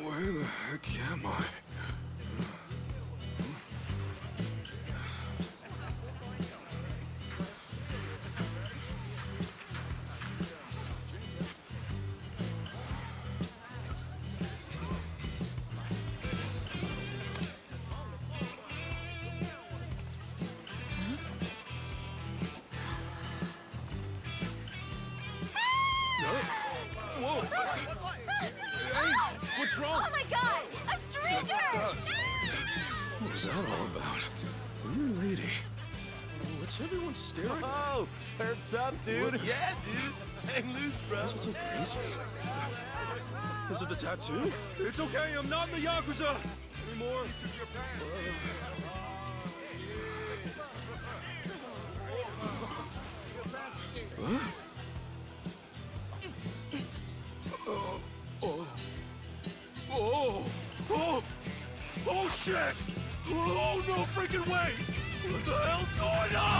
Where the heck am I? That all about? Weird lady. What's everyone staring at? Oh, surf's up, dude. Yeah, dude. Hang loose, bro. What's so crazy? Is it the tattoo? It's okay, I'm not in the Yakuza anymore. Huh? Oh, oh, oh, oh, oh shit! Oh, no freaking way! What the hell's going on?